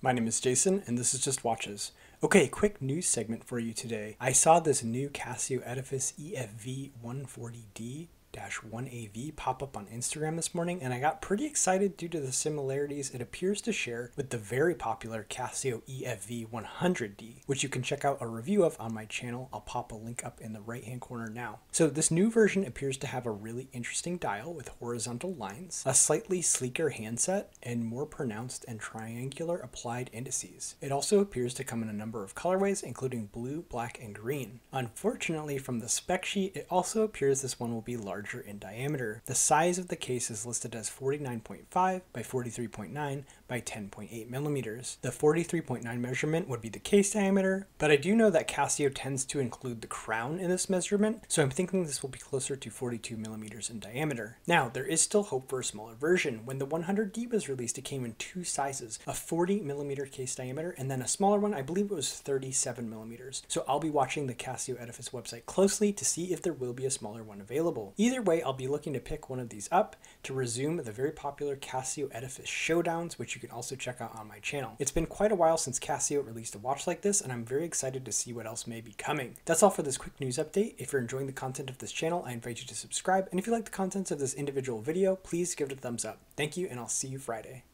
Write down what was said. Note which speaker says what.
Speaker 1: My name is Jason, and this is Just Watches. Okay, quick news segment for you today. I saw this new Casio Edifice EFV 140D 1AV pop up on Instagram this morning, and I got pretty excited due to the similarities it appears to share with the very popular Casio EFV 100D, which you can check out a review of on my channel. I'll pop a link up in the right hand corner now. So, this new version appears to have a really interesting dial with horizontal lines, a slightly sleeker handset, and more pronounced and triangular applied indices. It also appears to come in a number of colorways, including blue, black, and green. Unfortunately, from the spec sheet, it also appears this one will be larger larger in diameter. The size of the case is listed as 49.5 by 43.9 by 10.8 millimeters. The 43.9 measurement would be the case diameter, but I do know that Casio tends to include the crown in this measurement, so I'm thinking this will be closer to 42 millimeters in diameter. Now, there is still hope for a smaller version. When the 100D was released, it came in two sizes, a 40 millimeter case diameter, and then a smaller one, I believe it was 37 millimeters. So I'll be watching the Casio Edifice website closely to see if there will be a smaller one available. Either way, I'll be looking to pick one of these up to resume the very popular Casio Edifice Showdowns, which you can also check out on my channel. It's been quite a while since Casio released a watch like this, and I'm very excited to see what else may be coming. That's all for this quick news update. If you're enjoying the content of this channel, I invite you to subscribe, and if you like the contents of this individual video, please give it a thumbs up. Thank you, and I'll see you Friday.